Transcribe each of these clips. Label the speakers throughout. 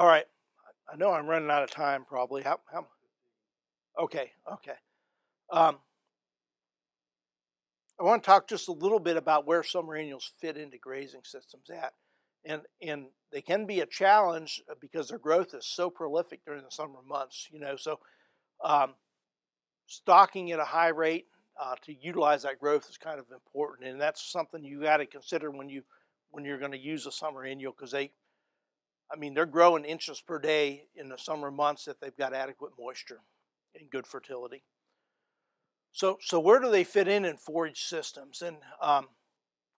Speaker 1: All right. I know I'm running out of time probably. How, how Okay, okay. Um, I want to talk just a little bit about where summer annuals fit into grazing systems at. And, and they can be a challenge uh, because their growth is so prolific during the summer months, you know. So um, stocking at a high rate uh, to utilize that growth is kind of important, and that's something you got to consider when you when you're going to use a summer annual because they, I mean, they're growing inches per day in the summer months if they've got adequate moisture and good fertility. So, so where do they fit in in forage systems? And um,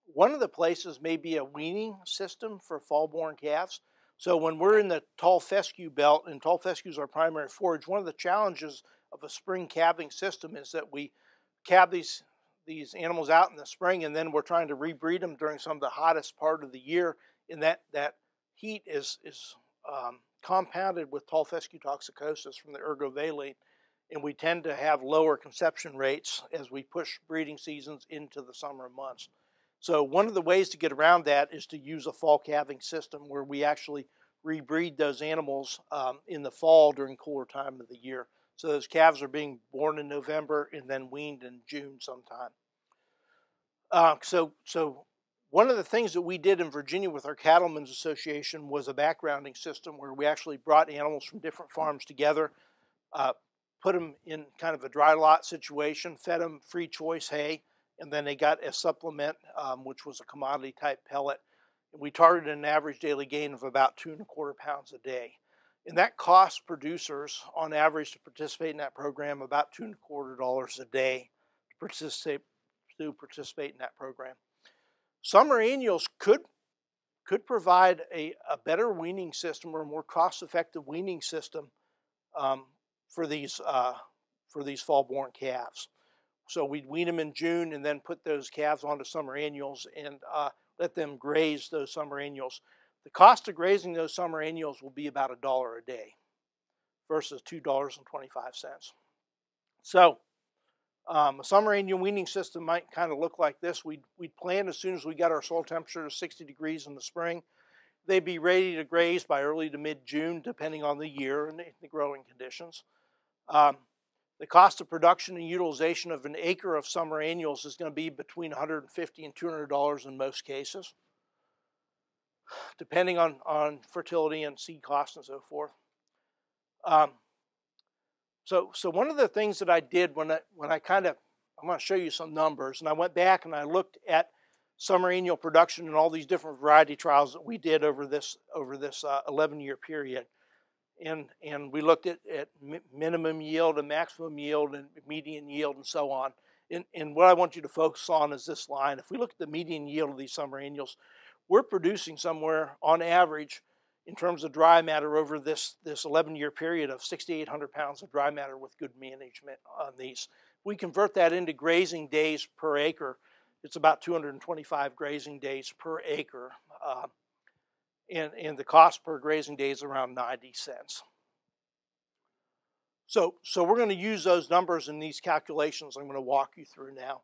Speaker 1: one of the places may be a weaning system for fall-born calves. So when we're in the tall fescue belt, and tall fescue is our primary forage, one of the challenges of a spring calving system is that we calve these these animals out in the spring, and then we're trying to rebreed them during some of the hottest part of the year. And that that heat is is um, compounded with tall fescue toxicosis from the ergovaline, and we tend to have lower conception rates as we push breeding seasons into the summer months. So one of the ways to get around that is to use a fall calving system where we actually rebreed those animals um, in the fall during cooler time of the year. So those calves are being born in November and then weaned in June sometime. Uh, so, so one of the things that we did in Virginia with our Cattlemen's Association was a backgrounding system where we actually brought animals from different farms together, uh, put them in kind of a dry lot situation, fed them free choice hay, and then they got a supplement, um, which was a commodity type pellet. We targeted an average daily gain of about two and a quarter pounds a day. And that cost producers, on average, to participate in that program about two and a quarter dollars a day to participate, to participate in that program. Summer annuals could could provide a, a better weaning system or a more cost-effective weaning system um, for these uh, for these fall-born calves. So we'd wean them in June and then put those calves onto summer annuals and uh, let them graze those summer annuals. The cost of grazing those summer annuals will be about a dollar a day versus $2.25. So um, a summer annual weaning system might kind of look like this. We'd, we'd plant as soon as we got our soil temperature to 60 degrees in the spring. They'd be ready to graze by early to mid-June, depending on the year and the growing conditions. Um, the cost of production and utilization of an acre of summer annuals is going to be between 150 and 200 dollars in most cases, depending on, on fertility and seed costs and so forth. Um, so, so one of the things that I did when I, when I kind of, I'm going to show you some numbers, and I went back and I looked at summer annual production and all these different variety trials that we did over this over this uh, 11 year period and and we looked at, at minimum yield and maximum yield and median yield and so on. And, and what I want you to focus on is this line. If we look at the median yield of these summer annuals, we're producing somewhere on average in terms of dry matter over this, this 11 year period of 6,800 pounds of dry matter with good management on these. We convert that into grazing days per acre. It's about 225 grazing days per acre. Uh, and, and the cost per grazing day is around 90 cents. So, so we're going to use those numbers in these calculations I'm going to walk you through now.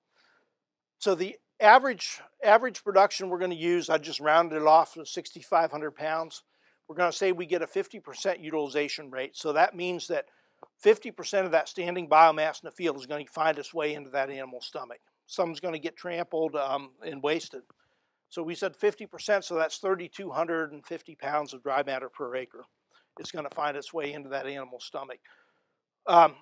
Speaker 1: So the average, average production we're going to use, I just rounded it off to 6,500 pounds. We're going to say we get a 50% utilization rate. So that means that 50% of that standing biomass in the field is going to find its way into that animal's stomach. Some's going to get trampled um, and wasted. So we said 50%, so that's 3,250 pounds of dry matter per acre is going to find its way into that animal's stomach. Um,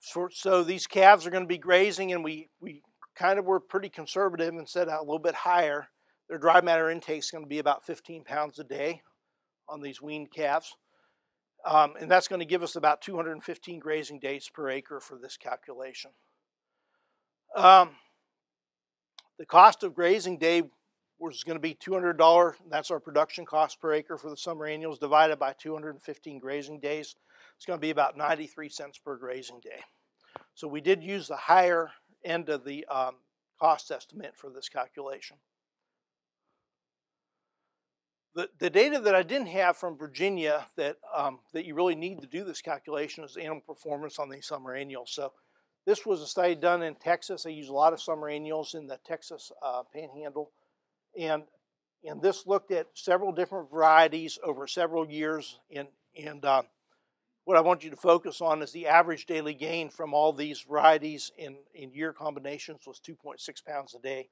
Speaker 1: for, so these calves are going to be grazing, and we, we kind of were pretty conservative and set out a little bit higher. Their dry matter intake is going to be about 15 pounds a day on these weaned calves. Um, and that's going to give us about 215 grazing days per acre for this calculation. Um, the cost of grazing day was going to be $200. That's our production cost per acre for the summer annuals divided by 215 grazing days. It's going to be about 93 cents per grazing day. So we did use the higher end of the um, cost estimate for this calculation. The, the data that I didn't have from Virginia that, um, that you really need to do this calculation is animal performance on these summer annuals. So this was a study done in Texas. I use a lot of summer annuals in the Texas uh, panhandle. And And this looked at several different varieties over several years. And, and uh, what I want you to focus on is the average daily gain from all these varieties in, in year combinations was 2.6 pounds a day.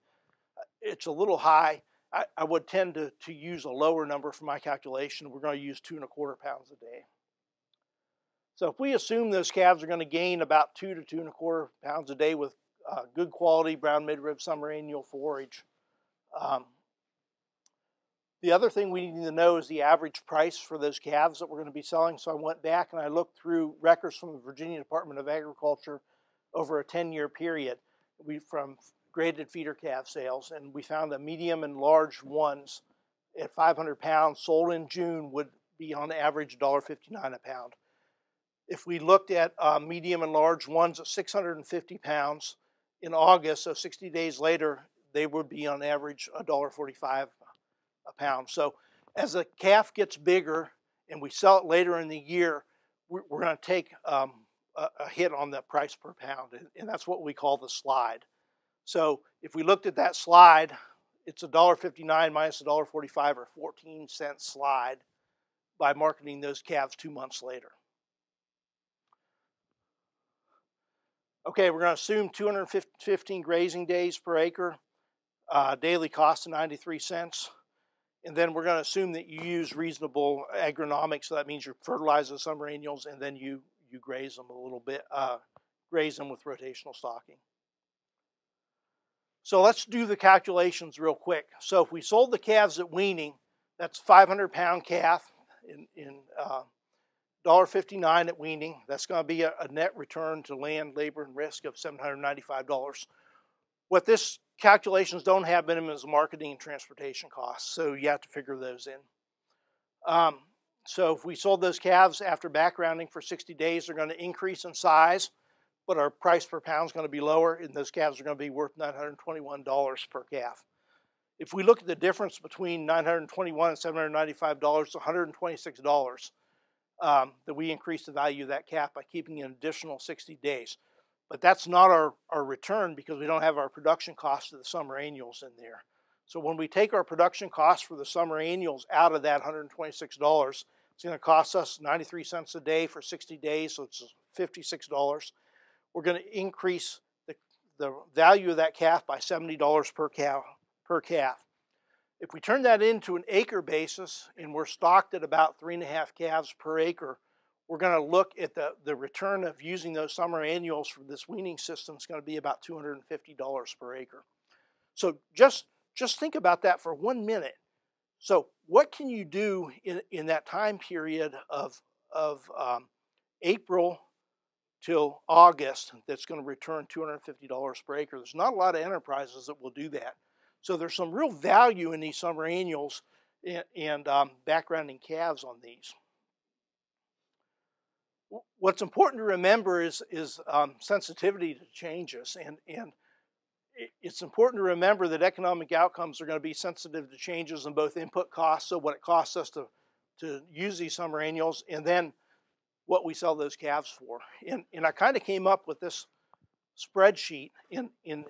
Speaker 1: It's a little high. I, I would tend to, to use a lower number for my calculation. We're going to use two and a quarter pounds a day. So if we assume those calves are going to gain about two to two and a quarter pounds a day with uh, good quality brown midrib summer annual forage. Um, the other thing we need to know is the average price for those calves that we're going to be selling. So I went back and I looked through records from the Virginia Department of Agriculture over a 10-year period. We from graded feeder calf sales, and we found the medium and large ones at 500 pounds sold in June would be on average $1.59 a pound. If we looked at uh, medium and large ones at 650 pounds in August, so 60 days later, they would be on average $1.45 a pound. So as a calf gets bigger and we sell it later in the year, we're, going to take um, a, hit on the price per pound, and that's what we call the slide. So if we looked at that slide, it's $1.59 minus $1.45 or 14 cent slide by marketing those calves two months later. Okay, we're going to assume 215 grazing days per acre, uh, daily cost of 93 cents. And then we're going to assume that you use reasonable agronomics. So that means you fertilize the summer annuals and then you, you graze them a little bit, uh, graze them with rotational stocking. So let's do the calculations real quick. So if we sold the calves at weaning, that's 500 pound calf in, in uh, $1.59 at weaning. That's going to be a, a, net return to land, labor, and risk of $795. What this calculations don't have in them is marketing and transportation costs, so you have to figure those in. Um, so if we sold those calves after backgrounding for 60 days, they're going to increase in size, but our price per pound is going to be lower, and those calves are going to be worth $921 per calf. If we look at the difference between 921 and $795, it's $126 um, that we increase the value of that calf by keeping an additional 60 days. But that's not our, our return because we don't have our production costs of the summer annuals in there. So when we take our production costs for the summer annuals out of that $126, it's going to cost us 93 cents a day for 60 days, so it's $56. We're going to increase the, the value of that calf by $70 per cow per calf. If we turn that into an acre basis and we're stocked at about three and a half calves per acre, we're going to look at the, the return of using those summer annuals for this weaning system is going to be about $250 per acre. So just, just think about that for one minute. So what can you do in, in that time period of, of um, April till August that's going to return $250 per acre? There's not a lot of enterprises that will do that. So there's some real value in these summer annuals and, and um, backgrounding calves on these what's important to remember is, is um, sensitivity to changes. And, and it's important to remember that economic outcomes are going to be sensitive to changes in both input costs, so what it costs us to, to use these summer annuals, and then what we sell those calves for. And, and I kind of came up with this spreadsheet. In, in,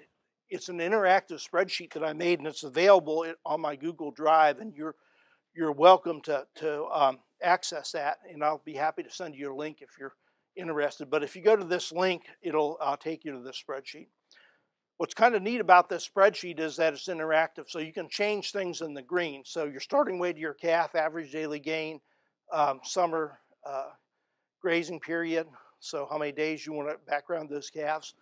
Speaker 1: it's an interactive spreadsheet that I made, and it's available on my Google Drive, and you're, you're welcome to, to um, access that, and I'll be happy to send you a link if you're interested. But if you go to this link, it'll uh, take you to this spreadsheet. What's kind of neat about this spreadsheet is that it's interactive, so you can change things in the green. So your starting weight of your calf, average daily gain, um, summer uh, grazing period, so how many days you want to background those calves,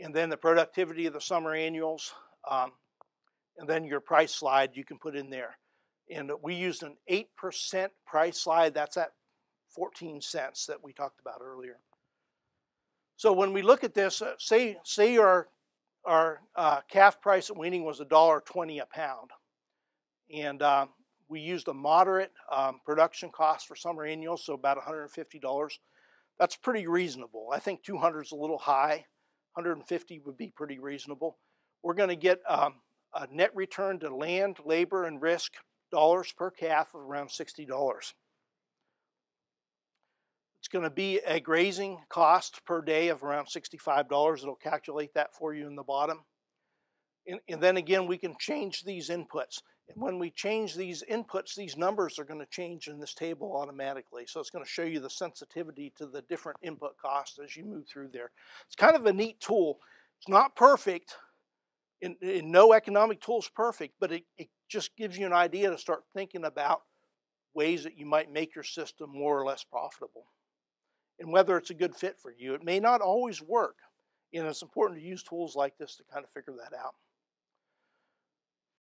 Speaker 1: and then the productivity of the summer annuals, um, and then your price slide you can put in there. And we used an 8% price slide. That's at 14 cents that we talked about earlier. So when we look at this, uh, say, say our, our uh, calf price at weaning was $1.20 a pound. And uh, we used a moderate um, production cost for summer annuals, so about $150. That's pretty reasonable. I think 200 is a little high. 150 would be pretty reasonable. We're going to get um, a net return to land, labor, and risk dollars per calf of around $60. It's going to be a grazing cost per day of around $65. It'll calculate that for you in the bottom. And, and, then again, we can change these inputs. And when we change these inputs, these numbers are going to change in this table automatically. So it's going to show you the sensitivity to the different input costs as you move through there. It's kind of a neat tool. It's not perfect. In, in no economic tool is perfect, but it, it just gives you an idea to start thinking about ways that you might make your system more or less profitable and whether it's a good fit for you. It may not always work, and it's important to use tools like this to kind of figure that out.